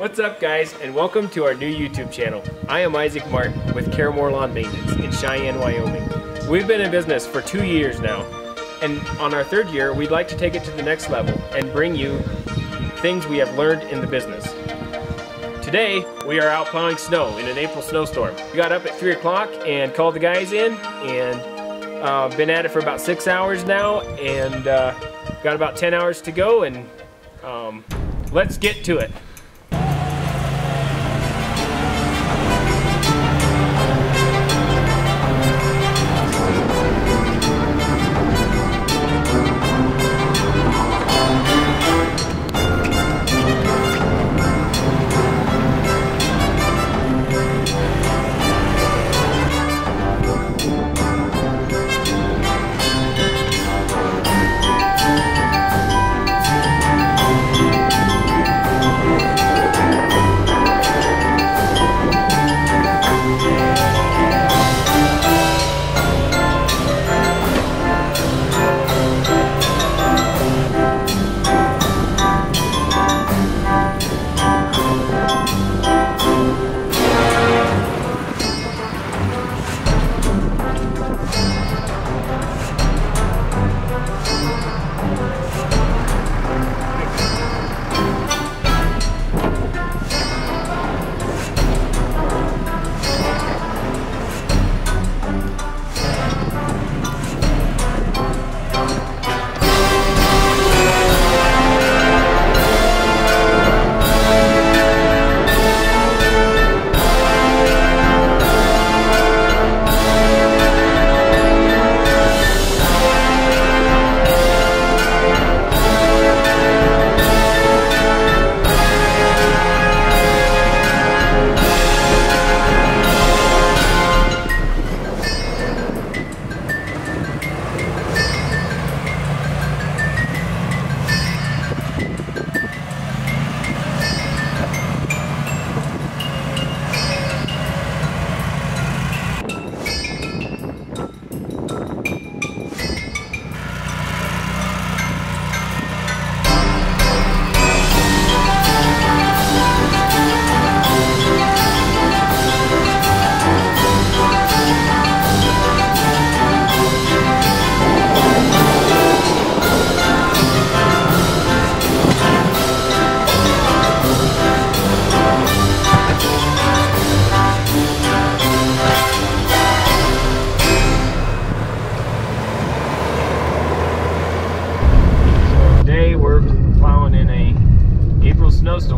What's up guys and welcome to our new YouTube channel. I am Isaac Martin with Caramore Lawn Maintenance in Cheyenne, Wyoming. We've been in business for two years now and on our third year we'd like to take it to the next level and bring you things we have learned in the business. Today we are out plowing snow in an April snowstorm. We got up at 3 o'clock and called the guys in and uh, been at it for about six hours now and uh, got about 10 hours to go and um, let's get to it.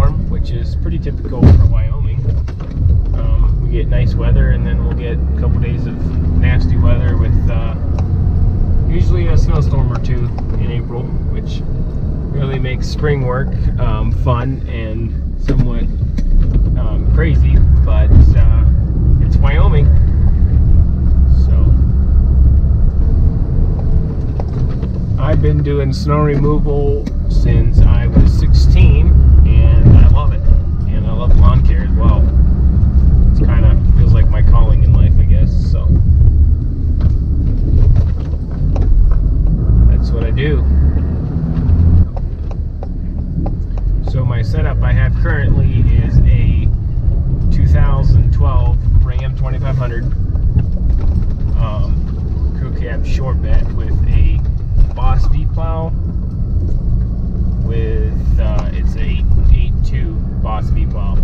Snowstorm, which is pretty typical for Wyoming. Um, we get nice weather and then we'll get a couple days of nasty weather with uh, usually a snowstorm or two in April, which really makes spring work um, fun and somewhat um, crazy, but uh, it's Wyoming. So I've been doing snow removal since I was 16 and I love it. And I love lawn care as well. It's kind of feels like my calling in life, I guess. So that's what I So my setup I have currently is a 2012 Ram 2500 um, crew cab short bed with a Boss V plow with uh, it's a 8.2 Boss V plow,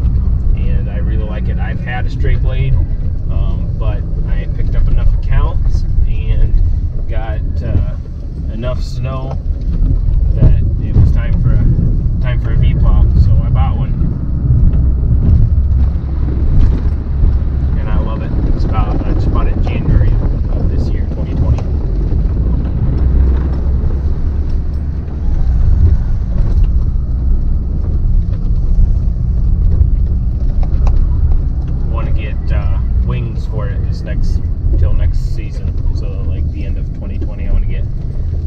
and I really like it. I've had a straight blade, um, but I picked up enough accounts and got uh, enough snow that it was time for a time for a V plow. So I bought one, and I love it. It's about I just bought it January of this year, 2020. want to get uh, wings for it this next till next season. So like the end of 2020, I want to get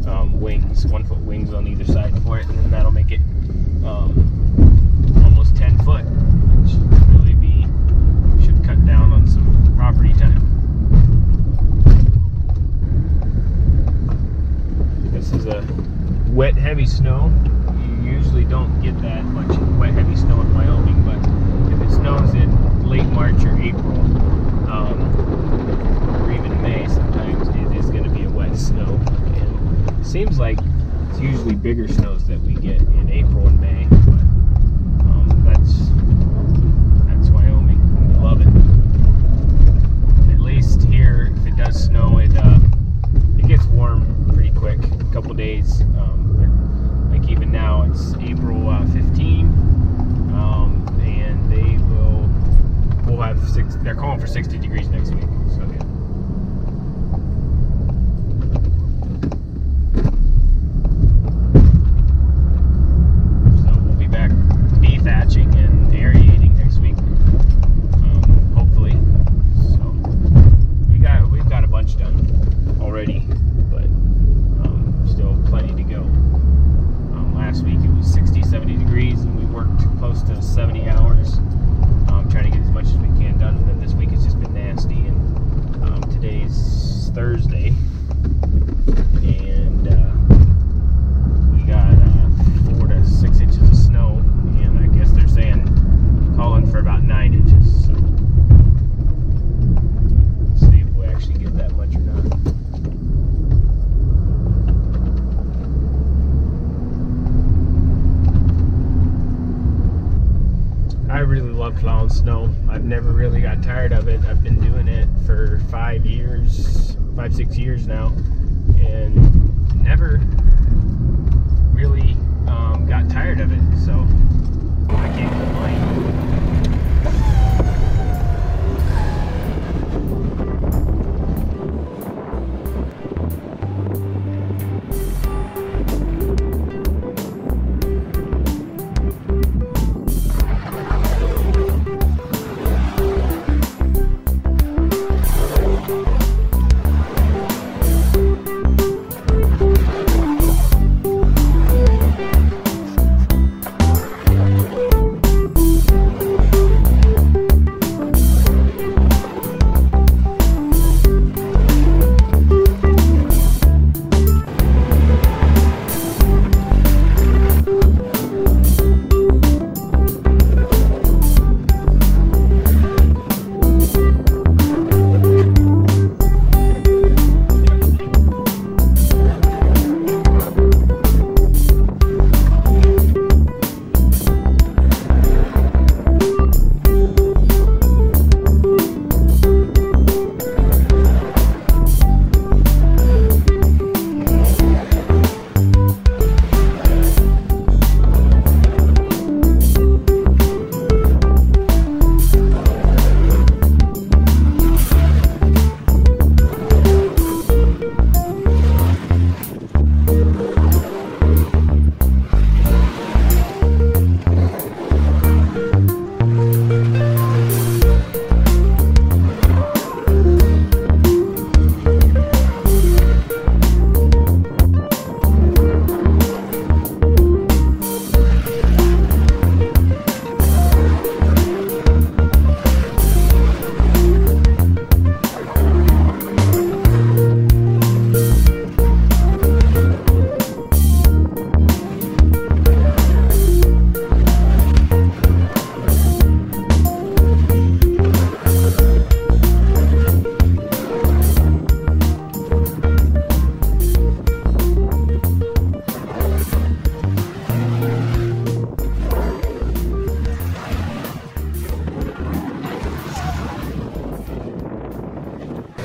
um, wings, one foot wings on either side for it, and then that'll make it um, almost 10 foot, which really be should cut down on some property time. This is a wet, heavy snow. You usually don't get that much wet, heavy snow in Wyoming, but snows that we get in April and May. But um, that's that's Wyoming. We love it. At least here, if it it uh, it gets warm pretty quick. A couple days. Um, like even now, it's April uh, 15, um, and they will we'll have six. They're calling for 60 degrees next week. So yeah. So we'll be back dethatching and aerating next week, um, hopefully. So we got we've got a bunch done already, but um, still plenty to go. Um, last week it was 60, 70 degrees, and we worked close to 70 hours, um, trying to get as much as we can done. And then this week it's just been nasty, and um, today's Thursday, and. Uh, we got uh, four to six inches of snow, and I guess they're saying calling for about nine inches. So let's see if we actually get that much or not. I really love plowing snow. I've never really got tired of it. I've been doing it for five years, five, six years now, and never really um, got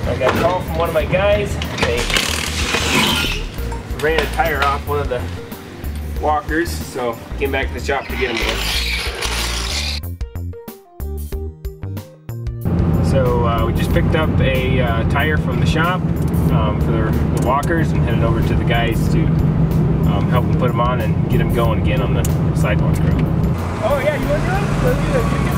I got a call from one of my guys. They ran a tire off one of the walkers, so came back to the shop to get one. So uh, we just picked up a uh, tire from the shop um, for the, the walkers and headed over to the guys to um, help them put them on and get them going again on the sidewalk road. Oh yeah, you want to do it? Let's do it.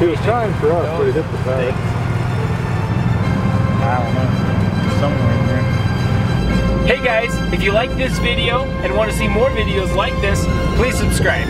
He was trying for us, but he hit the bag. I don't know. Somewhere in there. Hey guys, if you like this video and want to see more videos like this, please subscribe.